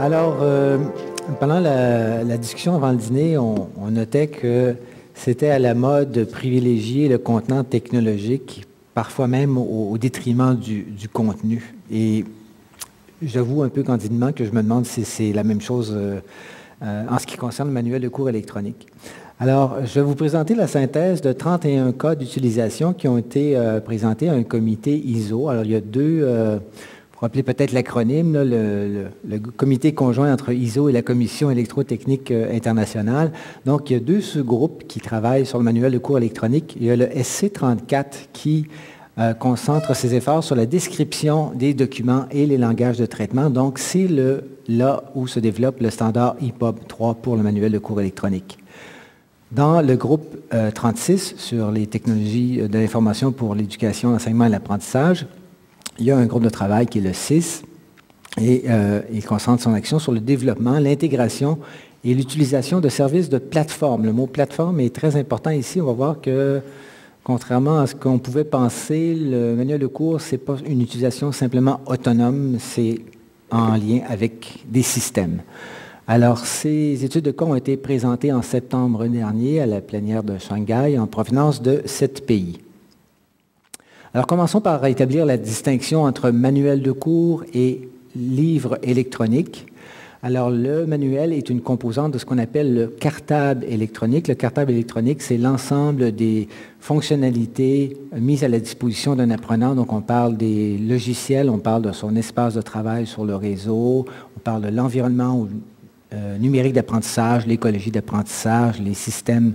Alors, euh, pendant la, discussion avant le dîner, on, notait que c'était à la mode de privilégier le contenant technologique, parfois même au, détriment du, contenu. Et j'avoue un peu candidement que je me demande si c'est la même chose euh, euh, en ce qui concerne le manuel de cours électronique. Alors, je vais vous présenter la synthèse de 31 cas d'utilisation qui ont été présentés à un comité ISO. Alors, il y a deux rappeler peut-être l'acronyme, le, comité conjoint entre ISO et la Commission électrotechnique euh, internationale. Donc, il y a deux sous-groupes qui travaillent sur le manuel de cours électronique. Il y a le SC34 qui euh, concentre ses efforts sur la description des documents et les langages de traitement. Donc, c'est là où se développe le standard EPUB 3 pour le manuel de cours électronique. Dans le groupe 36 euh, sur les technologies de l'information pour l'éducation, l'enseignement et l'apprentissage, il y a un groupe de travail qui est le 6 et euh, il concentre son action sur le développement, l'intégration et l'utilisation de services de plateforme. Le mot plateforme est très important ici. On va voir que, contrairement à ce qu'on pouvait penser, le manuel de cours, ce n'est pas une utilisation simplement autonome, c'est en lien avec des systèmes. Alors, ces études de cas ont été présentées en septembre dernier à la plénière de Shanghai en provenance de sept pays. Alors commençons par établir la distinction entre manuel de cours et livre électronique. Alors le manuel est une composante de ce qu'on appelle le cartable électronique. Le cartable électronique, c'est l'ensemble des fonctionnalités mises à la disposition d'un apprenant. Donc on parle des logiciels, on parle de son espace de travail sur le réseau, on parle de l'environnement euh, numérique d'apprentissage, l'écologie d'apprentissage, les systèmes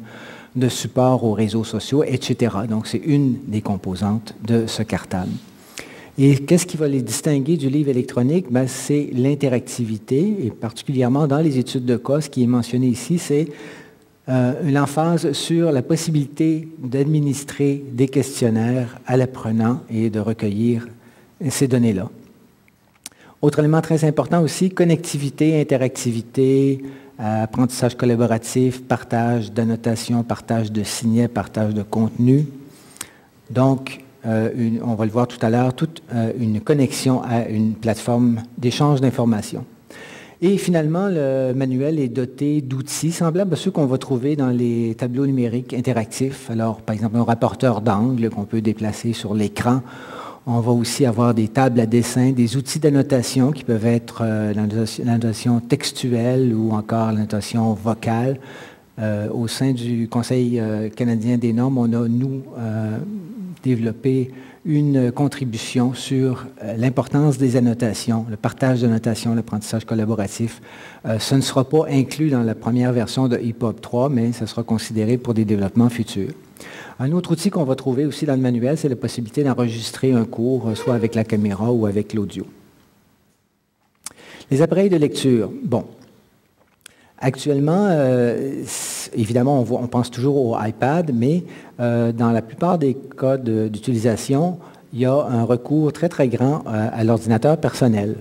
de support aux réseaux sociaux, etc. Donc, c'est une des composantes de ce cartable. Et qu'est-ce qui va les distinguer du livre électronique? Ben, c'est l'interactivité, et particulièrement dans les études de cas, ce qui est mentionné ici, c'est euh, l'emphase sur la possibilité d'administrer des questionnaires à l'apprenant et de recueillir ces données-là. Autre élément très important aussi, connectivité, interactivité, apprentissage collaboratif, partage d'annotations, partage de signets, partage de contenu. Donc, euh, on va le voir tout à l'heure, toute euh, une connexion à une plateforme d'échange d'informations. Et finalement, le manuel est doté d'outils semblables à ceux qu'on va trouver dans les tableaux numériques interactifs. Alors, par exemple, un rapporteur d'angle qu'on peut déplacer sur l'écran on va aussi avoir des tables à dessin, des outils d'annotation qui peuvent être euh, l'annotation textuelle ou encore l'annotation vocale. Euh, au sein du Conseil euh, canadien des normes, on a, nous, développé une contribution sur l'importance des annotations, le partage d'annotations, l'apprentissage collaboratif. ce ne sera pas inclus dans la première version de EPUB 3, mais ça sera considéré pour des développements futurs. Un autre outil qu'on va trouver aussi dans le manuel, c'est la possibilité d'enregistrer un cours, euh, soit avec la caméra ou avec l'audio. Les appareils de lecture. Bon. Actuellement, euh, évidemment, on, pense toujours au iPad, mais euh, dans la plupart des cas d'utilisation, il y a un recours très, très grand à l'ordinateur personnel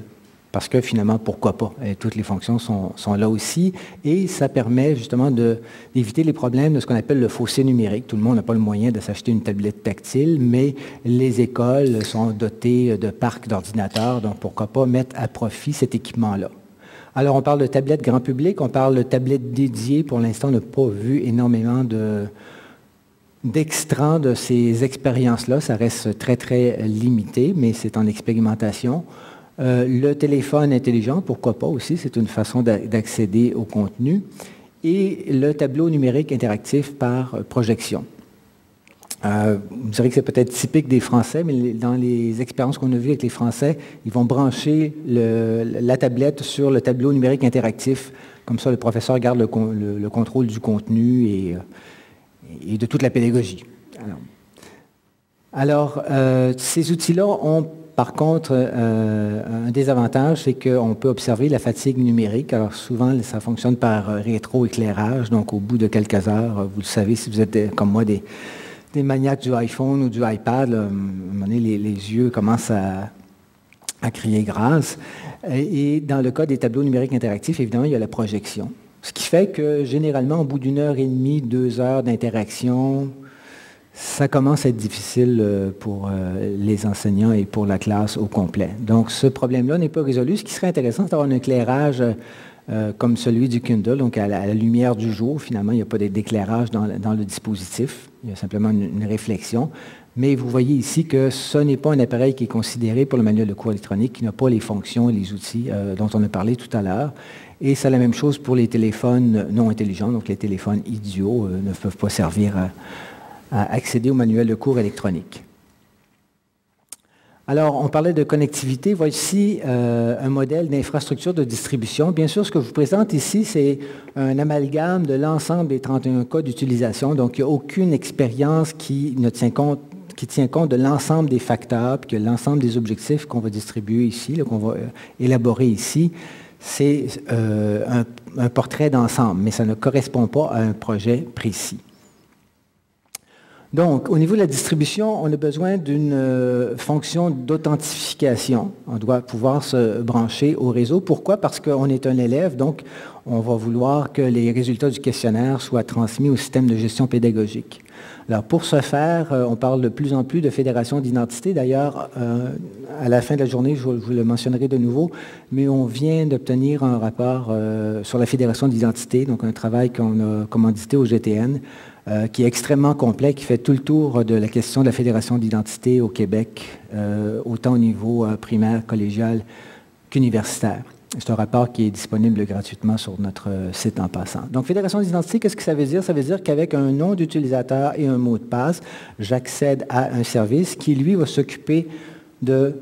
parce que finalement, pourquoi pas? toutes les fonctions sont, là aussi et ça permet justement d'éviter les problèmes de ce qu'on appelle le fossé numérique. Tout le monde n'a pas le moyen de s'acheter une tablette tactile, mais les écoles sont dotées de parcs d'ordinateurs, donc pourquoi pas mettre à profit cet équipement-là. Alors, on parle de tablettes grand public, on parle de tablettes dédiées. Pour l'instant, on n'a pas vu énormément de, d'extrants de ces expériences-là. Ça reste très, très limité, mais c'est en expérimentation. Euh, le téléphone intelligent, pourquoi pas aussi, c'est une façon d'accéder au contenu. Et le tableau numérique interactif par projection. Euh, vous direz que c'est peut-être typique des Français, mais dans les expériences qu'on a vues avec les Français, ils vont brancher la tablette sur le tableau numérique interactif. Comme ça, le professeur garde le, contrôle du contenu et, euh, de toute la pédagogie. Alors, ces outils-là ont par contre, euh, un désavantage, c'est qu'on peut observer la fatigue numérique. Alors souvent, ça fonctionne par euh, rétroéclairage. Donc au bout de quelques heures, vous le savez, si vous êtes euh, comme moi des, maniaques du iPhone ou du iPad, à les, yeux commencent à, à, crier grâce. Et dans le cas des tableaux numériques interactifs, évidemment, il y a la projection. Ce qui fait que généralement, au bout d'une heure et demie, deux heures d'interaction, ça commence à être difficile euh, pour euh, les enseignants et pour la classe au complet. Donc, ce problème-là n'est pas résolu. Ce qui serait intéressant, c'est d'avoir un éclairage euh, comme celui du Kindle, donc à la, lumière du jour. Finalement, il n'y a pas d'éclairage dans, le dispositif. Il y a simplement une, réflexion. Mais vous voyez ici que ce n'est pas un appareil qui est considéré pour le manuel de cours électronique, qui n'a pas les fonctions et les outils dont on a parlé tout à l'heure. Et c'est la même chose pour les téléphones non intelligents, donc les téléphones idiots ne peuvent pas servir à accéder au manuel de cours électronique. Alors, on parlait de connectivité. Voici euh, un modèle d'infrastructure de distribution. Bien sûr, ce que je vous présente ici, c'est un amalgame de l'ensemble des 31 cas d'utilisation. Donc, il n'y a aucune expérience qui ne tient compte qui tient compte de l'ensemble des facteurs, puis que l'ensemble des objectifs qu'on va distribuer ici, qu'on va euh, élaborer ici, c'est euh, un portrait d'ensemble, mais ça ne correspond pas à un projet précis. Donc, au niveau de la distribution, on a besoin d'une euh, fonction d'authentification. On doit pouvoir se brancher au réseau. Pourquoi? Parce qu'on est un élève, donc on va vouloir que les résultats du questionnaire soient transmis au système de gestion pédagogique. Alors, pour ce faire, euh, on parle de plus en plus de fédération d'identité. D'ailleurs, euh, à la fin de la journée, je vous le mentionnerai de nouveau, mais on vient d'obtenir un rapport sur la fédération d'identité, donc un travail qu'on a commandité au GTN euh, qui est extrêmement complet, qui fait tout le tour de la question de la fédération d'identité au Québec, euh, autant au niveau euh, primaire, collégial qu'universitaire. C'est un rapport qui est disponible gratuitement sur notre site en passant. Donc, fédération d'identité, qu'est-ce que ça veut dire? Ça veut dire qu'avec un nom d'utilisateur et un mot de passe, j'accède à un service qui, lui, va s'occuper de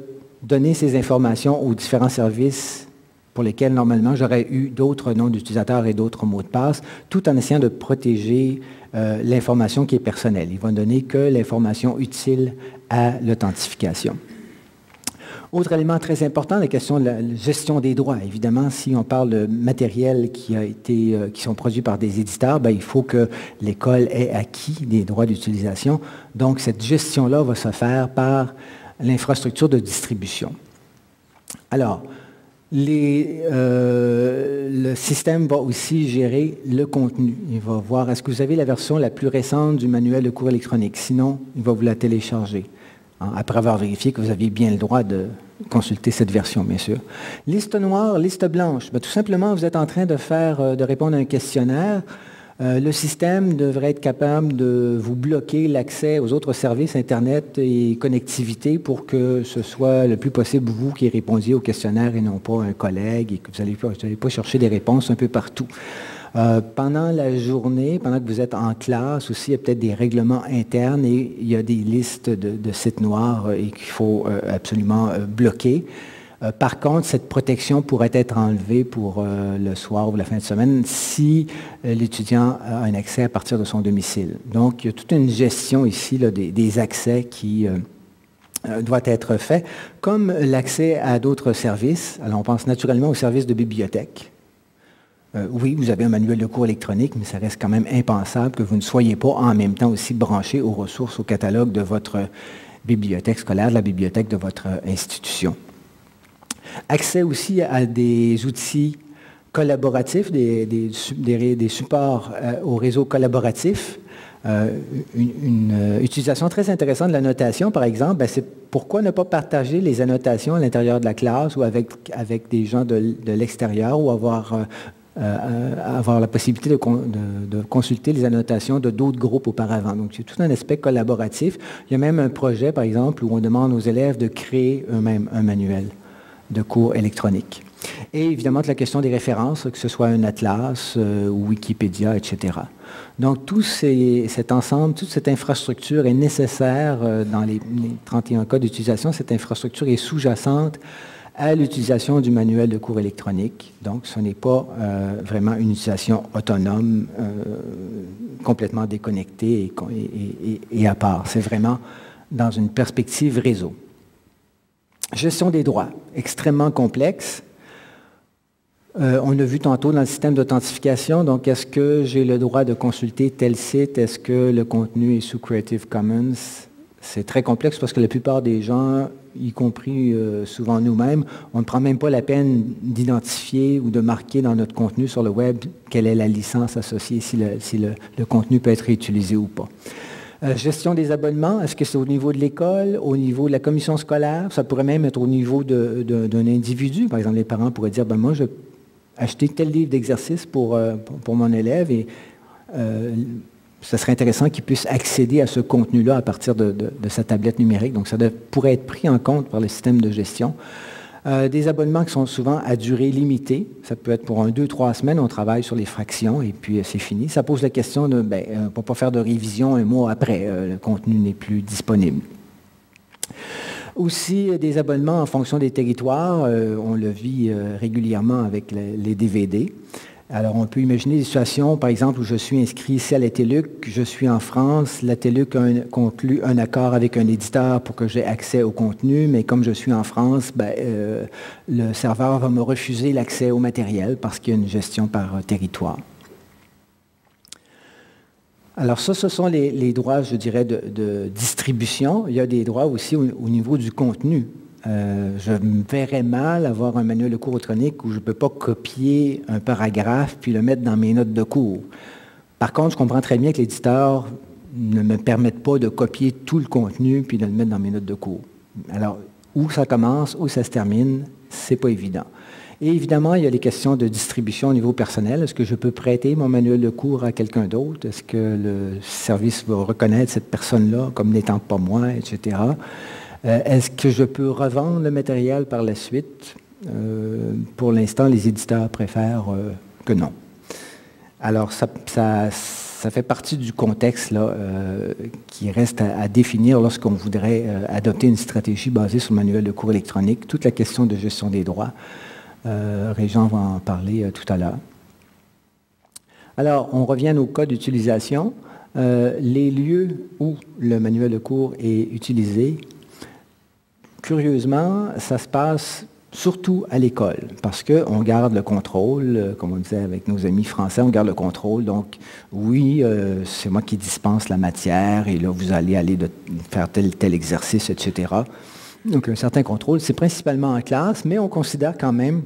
donner ces informations aux différents services pour lesquels, normalement, j'aurais eu d'autres noms d'utilisateurs et d'autres mots de passe, tout en essayant de protéger euh, l'information qui est personnelle. Ils vont donner que l'information utile à l'authentification. Autre élément très important, la question de la gestion des droits. Évidemment, si on parle de matériel qui, a été, euh, qui sont produits par des éditeurs, ben, il faut que l'école ait acquis des droits d'utilisation. Donc, cette gestion-là va se faire par l'infrastructure de distribution. Alors, euh, le système va aussi gérer le contenu. Il va voir, est-ce que vous avez la version la plus récente du manuel de cours électronique? Sinon, il va vous la télécharger, hein, après avoir vérifié que vous aviez bien le droit de consulter cette version, bien sûr. Liste noire, liste blanche. Ben, tout simplement, vous êtes en train de faire, euh, de répondre à un questionnaire. Euh, le système devrait être capable de vous bloquer l'accès aux autres services Internet et connectivité pour que ce soit le plus possible vous qui répondiez au questionnaire et non pas un collègue et que vous n'allez pas chercher des réponses un peu partout. Euh, pendant la journée, pendant que vous êtes en classe aussi, il y a peut-être des règlements internes et il y a des listes de, sites noirs euh, et qu'il faut absolument bloquer. Euh, par contre, cette protection pourrait être enlevée pour euh, le soir ou la fin de semaine si euh, l'étudiant a un accès à partir de son domicile. Donc, il y a toute une gestion ici des, accès qui doit être fait, comme l'accès à d'autres services. Alors, on pense naturellement aux services de bibliothèque. oui, vous avez un manuel de cours électronique, mais ça reste quand même impensable que vous ne soyez pas en même temps aussi branché aux ressources, au catalogue de votre bibliothèque scolaire, de la bibliothèque de votre institution. Accès aussi à des outils collaboratifs, des, supports euh, au réseau collaboratif. Euh, une, euh, utilisation très intéressante de la notation, par exemple, ben, c'est pourquoi ne pas partager les annotations à l'intérieur de la classe ou avec, avec des gens de, l'extérieur ou avoir, avoir la possibilité de, de, consulter les annotations de d'autres groupes auparavant. Donc, c'est tout un aspect collaboratif. Il y a même un projet, par exemple, où on demande aux élèves de créer eux-mêmes un manuel de cours électroniques. Et évidemment, la question des références, que ce soit un atlas euh, ou Wikipédia, etc. Donc, tout cet ensemble, toute cette infrastructure est nécessaire euh, dans les, 31 cas d'utilisation. Cette infrastructure est sous-jacente à l'utilisation du manuel de cours électronique. Donc, ce n'est pas euh, vraiment une utilisation autonome, complètement déconnectée et à part. C'est vraiment dans une perspective réseau. Gestion des droits, extrêmement complexe. Euh, on l'a vu tantôt dans le système d'authentification. Donc, est-ce que j'ai le droit de consulter tel site? Est-ce que le contenu est sous Creative Commons? C'est très complexe parce que la plupart des gens, y compris euh, souvent nous-mêmes, on ne prend même pas la peine d'identifier ou de marquer dans notre contenu sur le web quelle est la licence associée, si le, contenu peut être utilisé ou pas. Euh, gestion des abonnements, est-ce que c'est au niveau de l'école, au niveau de la commission scolaire? Ça pourrait même être au niveau d'un individu. Par exemple, les parents pourraient dire, ben moi, je vais acheter tel livre d'exercice pour, euh, pour, mon élève et euh, ce serait intéressant qu'il puisse accéder à ce contenu-là à partir de, sa tablette numérique. Donc, ça pourrait être pris en compte par le système de gestion. Euh, des abonnements qui sont souvent à durée limitée. Ça peut être pour un, deux, trois semaines, on travaille sur les fractions et puis euh, c'est fini. Ça pose la question de, ben, euh, pour pas faire de révision un mois après, le contenu n'est plus disponible. Aussi des abonnements en fonction des territoires. on le vit régulièrement avec les DVD. Alors, on peut imaginer des situations, par exemple, où je suis inscrit ici à la TELUC, je suis en France, la TELUC a conclu un accord avec un éditeur pour que j'ai accès au contenu, mais comme je suis en France, ben, euh, le serveur va me refuser l'accès au matériel parce qu'il y a une gestion par territoire. Alors ça, ce sont les, droits, je dirais, de, distribution. Il y a des droits aussi au niveau du contenu. Euh, je me verrais mal avoir un manuel de cours électronique où je ne peux pas copier un paragraphe puis le mettre dans mes notes de cours. Par contre, je comprends très bien que l'éditeur ne me permette pas de copier tout le contenu puis de le mettre dans mes notes de cours. Alors, où ça commence, où ça se termine, c'est pas évident. Et évidemment, il y a les questions de distribution au niveau personnel. Est-ce que je peux prêter mon manuel de cours à quelqu'un d'autre? Est-ce que le service va reconnaître cette personne-là comme n'étant pas moi, etc.? Euh, est-ce que je peux revendre le matériel par la suite? Euh, pour l'instant, les éditeurs préfèrent euh, que non. Alors, ça, fait partie du contexte qui reste à, définir lorsqu'on voudrait adopter une stratégie basée sur le manuel de cours électronique. Toute la question de gestion des droits. Régent va en parler tout à l'heure. Alors, on revient au cas d'utilisation. les lieux où le manuel de cours est utilisé curieusement, ça se passe surtout à l'école, parce qu'on garde le contrôle, euh, comme on disait avec nos amis français, on garde le contrôle. Donc, oui, euh, c'est moi qui dispense la matière, et là, vous allez aller faire tel tel exercice, etc. Donc, un certain contrôle. C'est principalement en classe, mais on considère quand même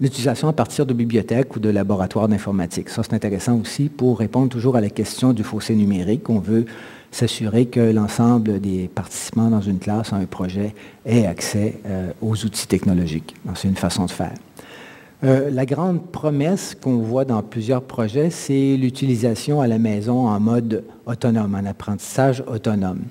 l'utilisation à partir de bibliothèques ou de laboratoires d'informatique. Ça, c'est intéressant aussi pour répondre toujours à la question du fossé numérique. On veut s'assurer que l'ensemble des participants dans une classe, à un projet, aient accès euh, aux outils technologiques. C'est une façon de faire. Euh, la grande promesse qu'on voit dans plusieurs projets, c'est l'utilisation à la maison en mode autonome, en apprentissage autonome.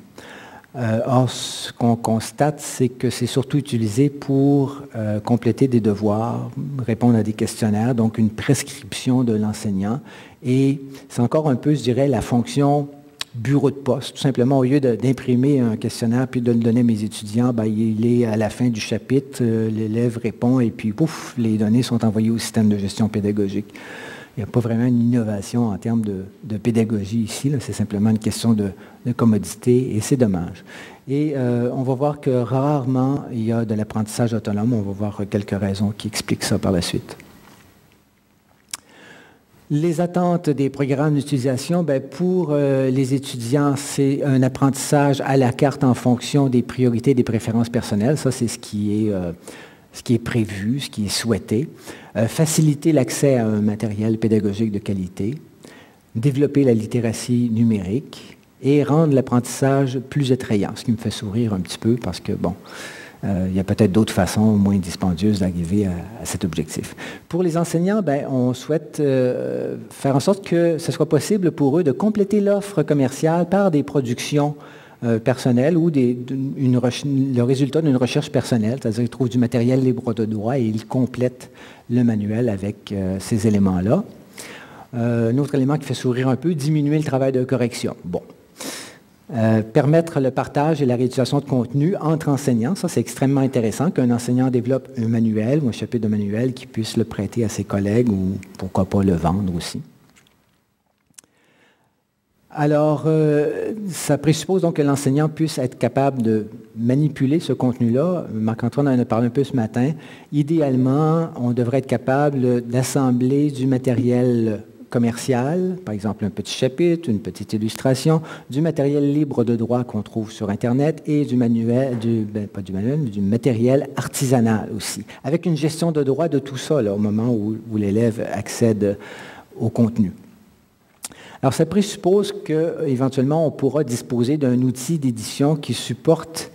Euh, or, ce qu'on constate, c'est que c'est surtout utilisé pour compléter des devoirs, répondre à des questionnaires, donc une prescription de l'enseignant. Et c'est encore un peu, je dirais, la fonction bureau de poste. Tout simplement, au lieu d'imprimer un questionnaire puis de le donner à mes étudiants, ben, il est à la fin du chapitre, euh, l'élève répond et puis pouf, les données sont envoyées au système de gestion pédagogique. Il n'y a pas vraiment une innovation en termes de, pédagogie ici. C'est simplement une question de, commodité et c'est dommage. Et euh, on va voir que rarement il y a de l'apprentissage autonome. On va voir quelques raisons qui expliquent ça par la suite. Les attentes des programmes d'utilisation, ben, pour euh, les étudiants, c'est un apprentissage à la carte en fonction des priorités et des préférences personnelles. Ça, c'est ce qui est, euh, ce qui est prévu, ce qui est souhaité. Euh, faciliter l'accès à un matériel pédagogique de qualité. Développer la littératie numérique et rendre l'apprentissage plus attrayant, ce qui me fait sourire un petit peu parce que, bon, euh, il y a peut-être d'autres façons moins dispendieuses d'arriver à, cet objectif. Pour les enseignants, ben, on souhaite euh, faire en sorte que ce soit possible pour eux de compléter l'offre commerciale par des productions euh, personnelles ou le résultat d'une recherche personnelle, c'est-à-dire qu'ils trouvent du matériel libre de droit et ils complètent le manuel avec ces éléments-là. un autre élément qui fait sourire un peu, diminuer le travail de correction. Bon, euh, permettre le partage et la réutilisation de contenu entre enseignants. Ça, c'est extrêmement intéressant qu'un enseignant développe un manuel ou un chapitre de manuel qui puisse le prêter à ses collègues ou pourquoi pas le vendre aussi. Alors, euh, ça présuppose donc que l'enseignant puisse être capable de manipuler ce contenu-là. Marc-Antoine en a parlé un peu ce matin. Idéalement, on devrait être capable d'assembler du matériel commercial, par exemple un petit chapitre, une petite illustration, du matériel libre de droit qu'on trouve sur Internet et du manuel, du, ben, pas du manuel, du matériel artisanal aussi, avec une gestion de droit de tout ça au moment où, l'élève accède au contenu. Alors, ça présuppose qu'éventuellement, on pourra disposer d'un outil d'édition qui supporte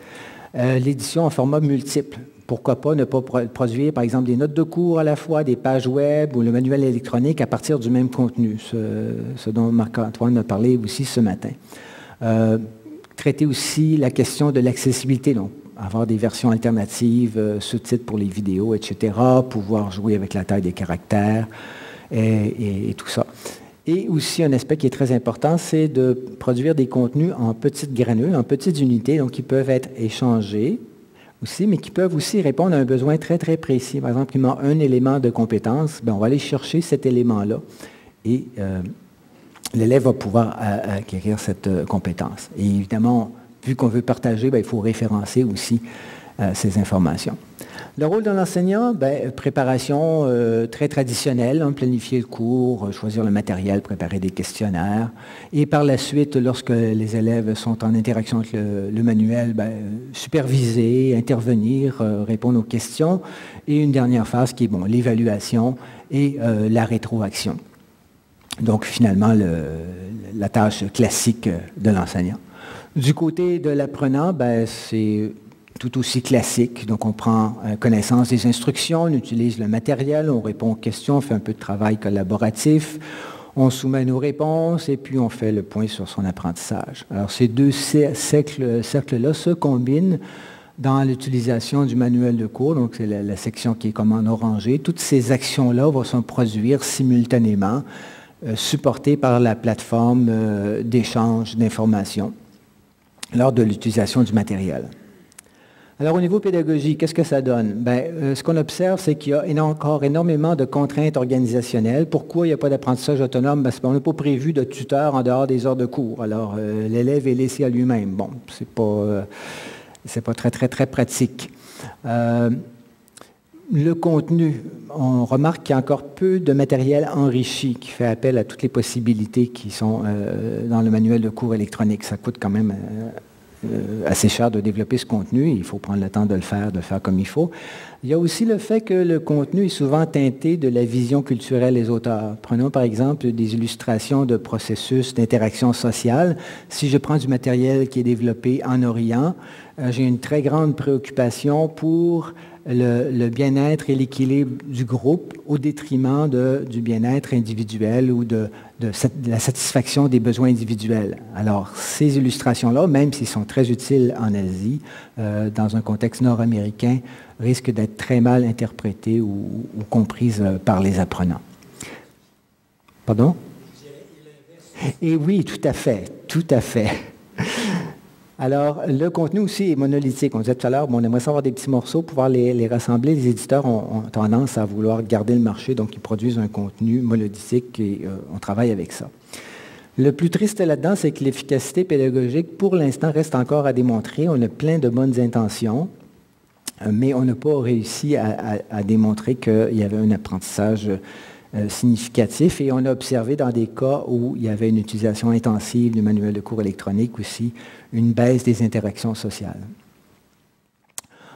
l'édition en format multiple pourquoi pas ne pas produire, par exemple, des notes de cours à la fois, des pages web ou le manuel électronique à partir du même contenu, ce, dont Marc-Antoine a parlé aussi ce matin. Euh, traiter aussi la question de l'accessibilité, donc avoir des versions alternatives, euh, sous-titres pour les vidéos, etc., pouvoir jouer avec la taille des caractères et tout ça. Et aussi, un aspect qui est très important, c'est de produire des contenus en petites granules, en petites unités, donc qui peuvent être échangés aussi, mais qui peuvent aussi répondre à un besoin très, très précis. Par exemple, il manque un élément de compétence, bien, on va aller chercher cet élément-là et euh, l'élève va pouvoir acquérir cette euh, compétence. Et évidemment, vu qu'on veut partager, bien, il faut référencer aussi euh, ces informations. Le rôle de l'enseignant, ben, préparation euh, très traditionnelle, hein, planifier le cours, euh, choisir le matériel, préparer des questionnaires. Et par la suite, lorsque les élèves sont en interaction avec le, manuel, ben, superviser, intervenir, euh, répondre aux questions. Et une dernière phase qui est bon, l'évaluation et la rétroaction. Donc finalement, la tâche classique de l'enseignant. Du côté de l'apprenant, ben, c'est tout aussi classique. Donc, on prend euh, connaissance des instructions, on utilise le matériel, on répond aux questions, on fait un peu de travail collaboratif, on soumet nos réponses et puis on fait le point sur son apprentissage. Alors, ces deux cercles-là se combinent dans l'utilisation du manuel de cours, donc c'est la, section qui est comme en orangé. Toutes ces actions-là vont se produire simultanément, euh, supportées par la plateforme euh, d'échange d'informations lors de l'utilisation du matériel. Alors au niveau pédagogique, qu'est-ce que ça donne? Ben, euh, Ce qu'on observe, c'est qu'il y a encore énormément de contraintes organisationnelles. Pourquoi il n'y a pas d'apprentissage autonome? Parce qu'on n'a pas prévu de tuteur en dehors des heures de cours. Alors euh, l'élève est laissé à lui-même. Bon, ce n'est pas, euh, pas très, très, très pratique. le contenu, on remarque qu'il y a encore peu de matériel enrichi qui fait appel à toutes les possibilités qui sont dans le manuel de cours électronique. Ça coûte quand même assez cher de développer ce contenu. Il faut prendre le temps de le faire, de faire comme il faut. Il y a aussi le fait que le contenu est souvent teinté de la vision culturelle des auteurs. Prenons par exemple des illustrations de processus d'interaction sociale. Si je prends du matériel qui est développé en Orient, euh, j'ai une très grande préoccupation pour le, bien-être et l'équilibre du groupe au détriment du bien-être individuel ou de, la satisfaction des besoins individuels. Alors, ces illustrations-là, même s'ils sont très utiles en Asie, euh, dans un contexte nord-américain, risquent d'être très mal interprétées ou, comprises euh, par les apprenants. Pardon? Et oui, tout à fait, tout à fait. Alors, le contenu aussi est monolithique. On disait tout à l'heure, on aimerait savoir des petits morceaux, pouvoir les, rassembler. Les éditeurs ont, tendance à vouloir garder le marché, donc ils produisent un contenu monolithique et euh, on travaille avec ça. Le plus triste là-dedans, c'est que l'efficacité pédagogique, pour l'instant, reste encore à démontrer. On a plein de bonnes intentions, mais on n'a pas réussi à démontrer qu'il y avait un apprentissage euh, significatif et on a observé dans des cas où il y avait une utilisation intensive du manuel de cours électronique aussi une baisse des interactions sociales.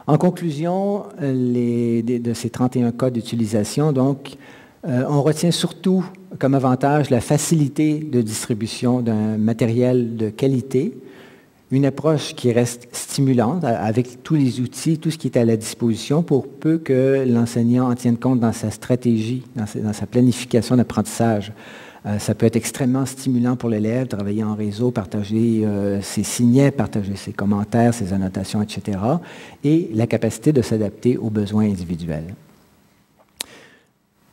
En conclusion, de ces 31 cas d'utilisation, donc, euh, on retient surtout comme avantage la facilité de distribution d'un matériel de qualité, une approche qui reste stimulante avec tous les outils, tout ce qui est à la disposition pour peu que l'enseignant en tienne compte dans sa stratégie, dans sa, planification d'apprentissage. Euh, ça peut être extrêmement stimulant pour l'élève, travailler en réseau, partager euh, ses signets, partager ses commentaires, ses annotations, etc. Et la capacité de s'adapter aux besoins individuels.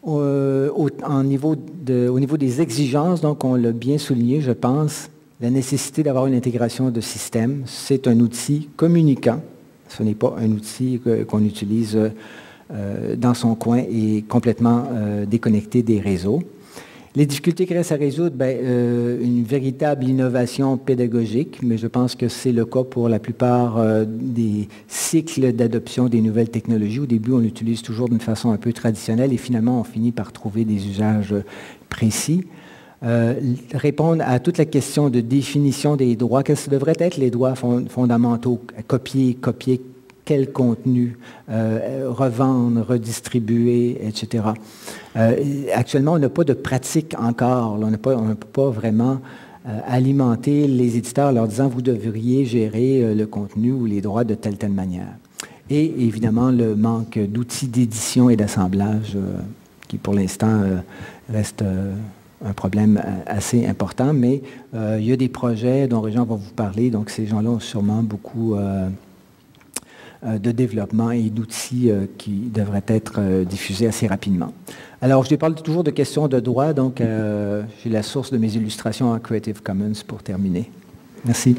Euh, au, niveau au niveau des exigences, donc on l'a bien souligné, je pense, la nécessité d'avoir une intégration de système. C'est un outil communicant. Ce n'est pas un outil qu'on utilise euh, dans son coin et complètement euh, déconnecté des réseaux. Les difficultés qui restent à résoudre, ben, euh, une véritable innovation pédagogique, mais je pense que c'est le cas pour la plupart des cycles d'adoption des nouvelles technologies. Au début, on l'utilise toujours d'une façon un peu traditionnelle et finalement, on finit par trouver des usages précis. Euh, répondre à toute la question de définition des droits. Quels devraient être les droits fondamentaux? Copier, copier quel contenu revendre, redistribuer, etc. actuellement, on n'a pas de pratique encore. On ne peut pas vraiment alimenter les éditeurs en leur disant vous devriez gérer le contenu ou les droits de telle telle manière. Et évidemment, le manque d'outils d'édition et d'assemblage qui pour l'instant reste un problème euh, assez important, mais euh, il y a des projets dont Régent va vous parler, donc ces gens-là ont sûrement beaucoup euh, de développement et d'outils qui devraient être diffusés assez rapidement. Alors, je parle toujours de questions de droit, donc j'ai la source de mes illustrations en Creative Commons pour terminer. Merci.